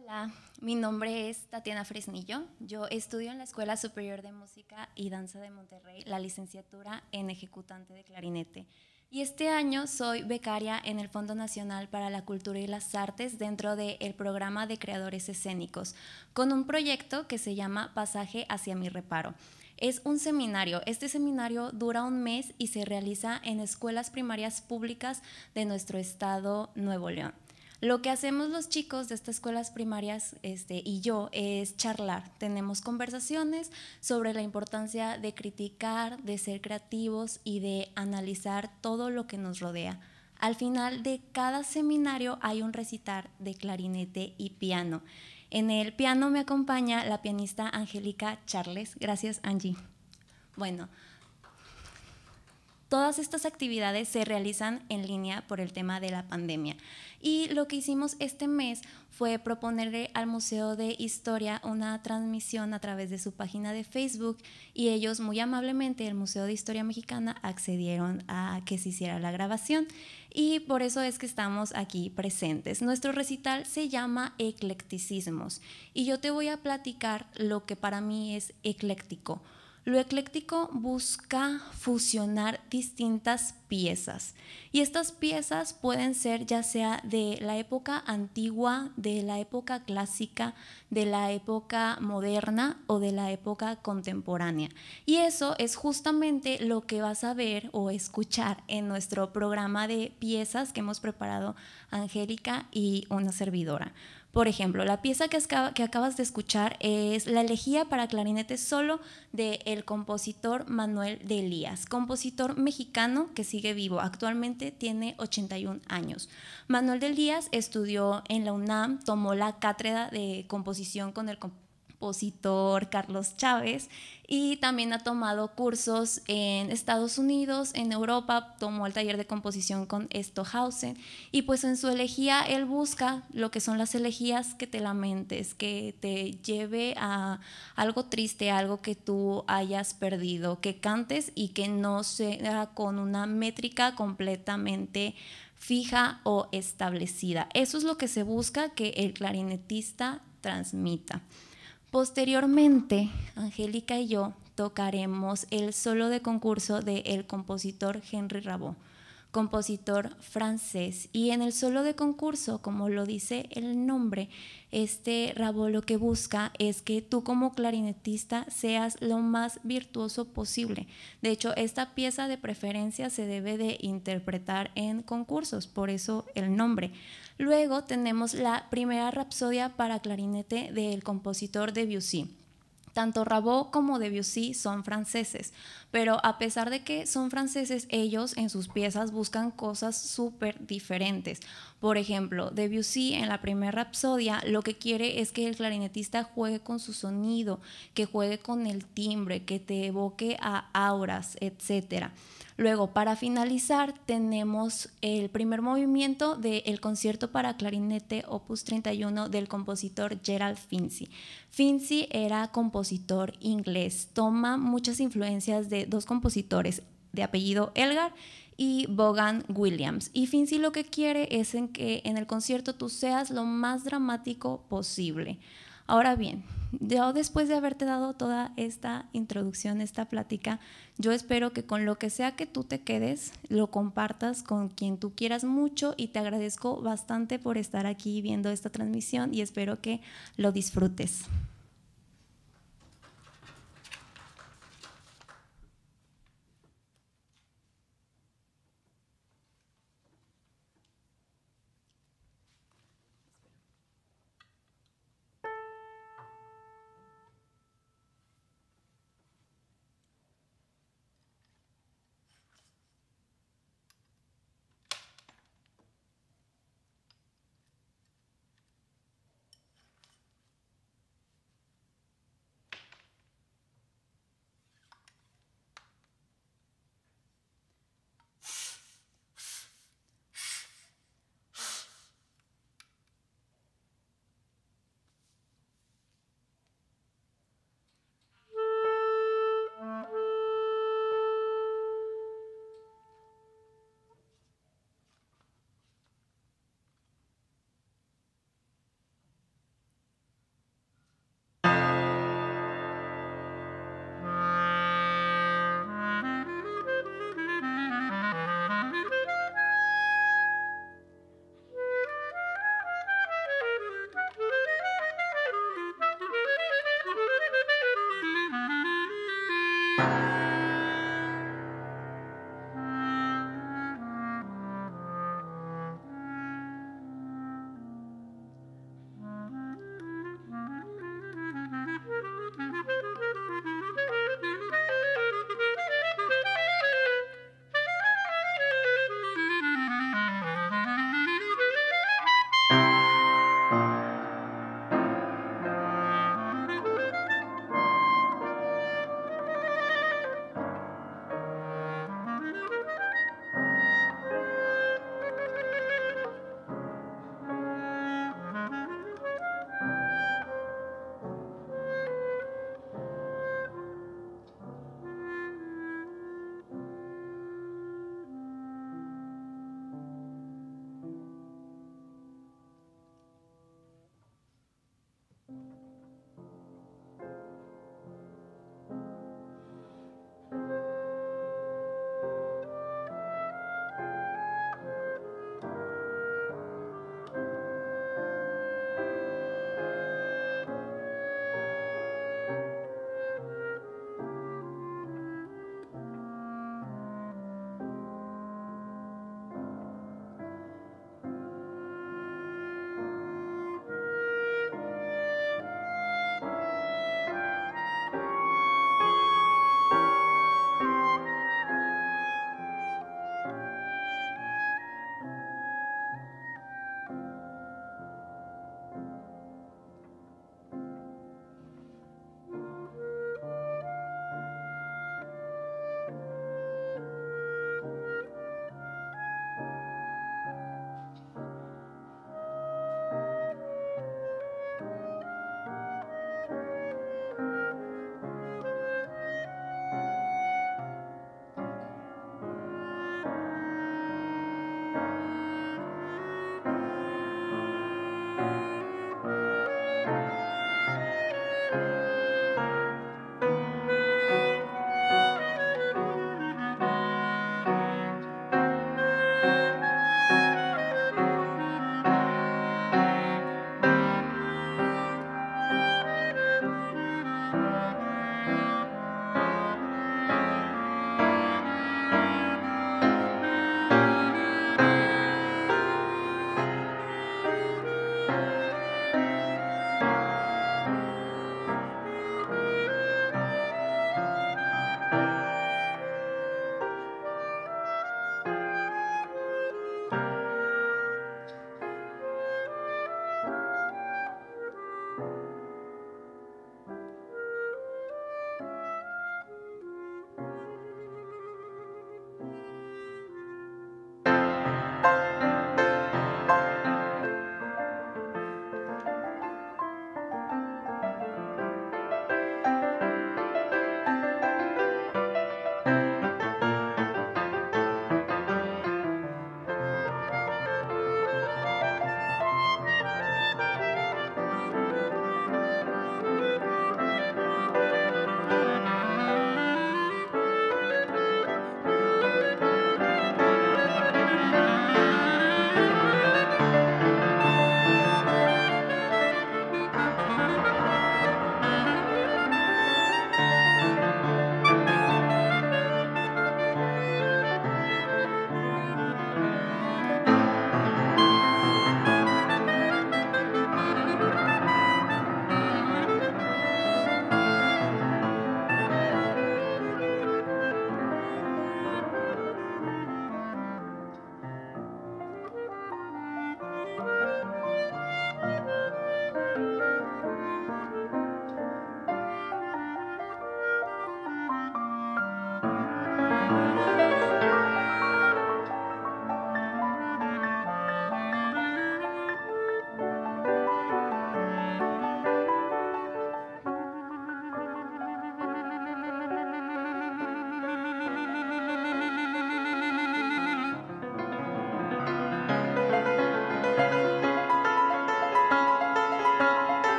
Hola, mi nombre es Tatiana Fresnillo. Yo estudio en la Escuela Superior de Música y Danza de Monterrey la licenciatura en ejecutante de clarinete. Y este año soy becaria en el Fondo Nacional para la Cultura y las Artes dentro del programa de creadores escénicos, con un proyecto que se llama Pasaje hacia mi reparo. Es un seminario. Este seminario dura un mes y se realiza en escuelas primarias públicas de nuestro estado Nuevo León. Lo que hacemos los chicos de estas escuelas primarias este, y yo es charlar. Tenemos conversaciones sobre la importancia de criticar, de ser creativos y de analizar todo lo que nos rodea. Al final de cada seminario hay un recitar de clarinete y piano. En el piano me acompaña la pianista Angélica Charles. Gracias, Angie. Bueno, todas estas actividades se realizan en línea por el tema de la pandemia. Y lo que hicimos este mes fue proponerle al Museo de Historia una transmisión a través de su página de Facebook y ellos muy amablemente, el Museo de Historia Mexicana, accedieron a que se hiciera la grabación y por eso es que estamos aquí presentes. Nuestro recital se llama Eclecticismos y yo te voy a platicar lo que para mí es ecléctico. Lo ecléctico busca fusionar distintas piezas y estas piezas pueden ser ya sea de la época antigua, de la época clásica, de la época moderna o de la época contemporánea. Y eso es justamente lo que vas a ver o escuchar en nuestro programa de piezas que hemos preparado Angélica y una servidora. Por ejemplo, la pieza que, acabas de escuchar es la elegía para clarinete solo del compositor Manuel de Elías, compositor mexicano que sigue vivo. Actualmente tiene 81 años. Manuel de Elías estudió en la UNAM, tomó la cátedra de composición con el compositor Carlos Chávez y también ha tomado cursos en Estados Unidos, en Europa, tomó el taller de composición con Stohausen y pues en su elegía él busca lo que son las elegías que te lamentes, que te lleve a algo triste, algo que tú hayas perdido, que cantes y que no sea con una métrica completamente fija o establecida. Eso es lo que se busca que el clarinetista transmita. Posteriormente, Angélica y yo tocaremos el solo de concurso del el compositor Henry Rabot, compositor francés. Y en el solo de concurso, como lo dice el nombre, este Rabot lo que busca es que tú como clarinetista seas lo más virtuoso posible. De hecho, esta pieza de preferencia se debe de interpretar en concursos, por eso el nombre. Luego tenemos la primera rapsodia para clarinete del compositor Debussy. Tanto Rabot como Debussy son franceses, pero a pesar de que son franceses, ellos en sus piezas buscan cosas súper diferentes. Por ejemplo, Debussy en la primera rapsodia lo que quiere es que el clarinetista juegue con su sonido, que juegue con el timbre, que te evoque a auras, etcétera. Luego, para finalizar, tenemos el primer movimiento del concierto para clarinete opus 31 del compositor Gerald Finzi. Finzi era compositor inglés, toma muchas influencias de dos compositores de apellido Elgar y Bogan Williams. Y Finzi lo que quiere es en que en el concierto tú seas lo más dramático posible. Ahora bien, yo después de haberte dado toda esta introducción, esta plática, yo espero que con lo que sea que tú te quedes, lo compartas con quien tú quieras mucho y te agradezco bastante por estar aquí viendo esta transmisión y espero que lo disfrutes.